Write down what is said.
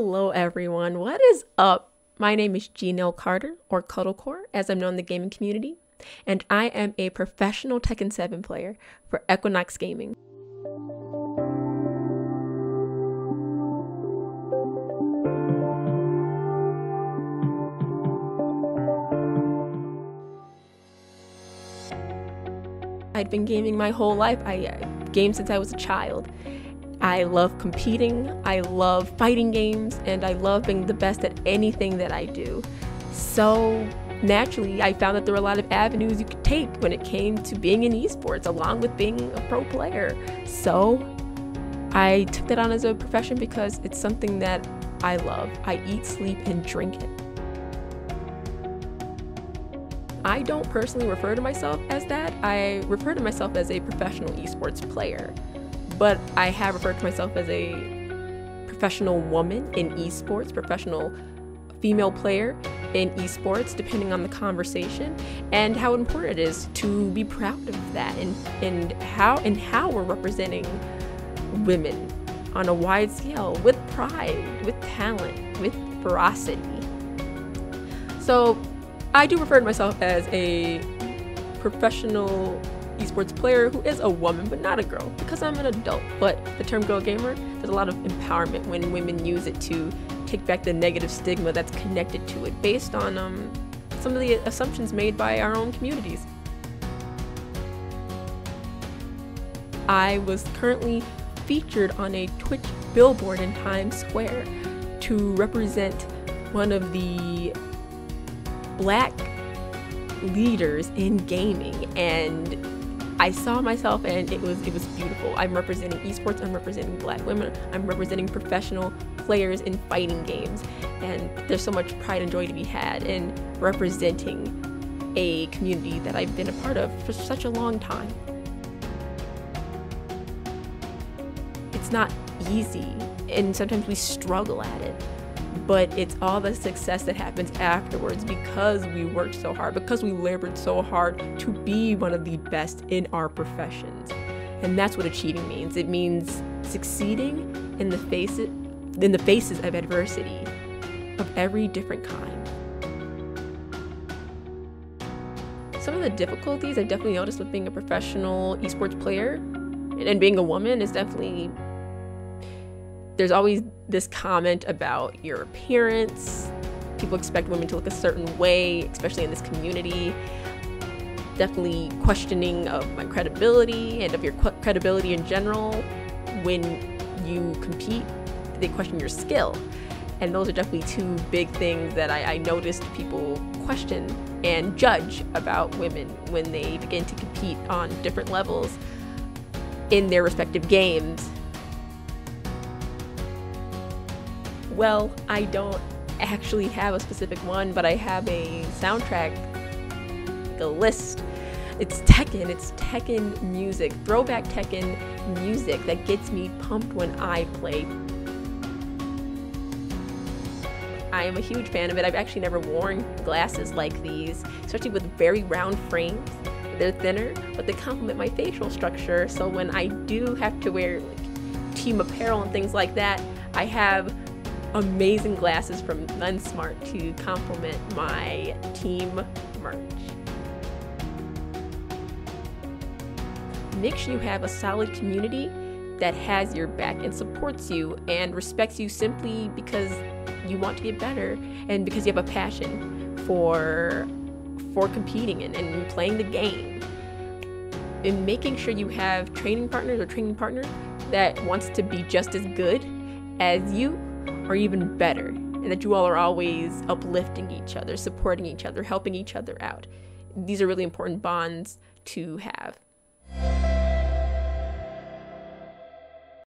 Hello, everyone. What is up? My name is Jeannail Carter, or Cuddlecore, as I'm known in the gaming community, and I am a professional Tekken 7 player for Equinox Gaming. I'd been gaming my whole life. I uh, since I was a child. I love competing, I love fighting games, and I love being the best at anything that I do. So naturally, I found that there were a lot of avenues you could take when it came to being in esports, along with being a pro player. So I took that on as a profession because it's something that I love. I eat, sleep, and drink it. I don't personally refer to myself as that. I refer to myself as a professional esports player but I have referred to myself as a professional woman in esports, professional female player in esports, depending on the conversation, and how important it is to be proud of that and, and how and how we're representing women on a wide scale with pride, with talent, with ferocity. So I do refer to myself as a professional esports player who is a woman but not a girl because I'm an adult. But the term girl gamer, there's a lot of empowerment when women use it to take back the negative stigma that's connected to it based on um, some of the assumptions made by our own communities. I was currently featured on a Twitch billboard in Times Square to represent one of the black leaders in gaming and I saw myself and it was it was beautiful. I'm representing esports, I'm representing black women, I'm representing professional players in fighting games. And there's so much pride and joy to be had in representing a community that I've been a part of for such a long time. It's not easy and sometimes we struggle at it but it's all the success that happens afterwards because we worked so hard, because we labored so hard to be one of the best in our professions. And that's what achieving means. It means succeeding in the face in the faces of adversity of every different kind. Some of the difficulties I've definitely noticed with being a professional esports player and being a woman is definitely there's always this comment about your appearance. People expect women to look a certain way, especially in this community. Definitely questioning of my credibility and of your credibility in general. When you compete, they question your skill. And those are definitely two big things that I, I noticed people question and judge about women when they begin to compete on different levels in their respective games Well, I don't actually have a specific one, but I have a soundtrack, a list. It's Tekken, it's Tekken music, throwback Tekken music that gets me pumped when I play. I am a huge fan of it. I've actually never worn glasses like these, especially with very round frames. They're thinner, but they complement my facial structure. So when I do have to wear like, team apparel and things like that, I have amazing glasses from Lensmart to complement my team merch. Make sure you have a solid community that has your back and supports you and respects you simply because you want to get better and because you have a passion for for competing and, and playing the game. And making sure you have training partners or training partner that wants to be just as good as you or even better, and that you all are always uplifting each other, supporting each other, helping each other out. These are really important bonds to have.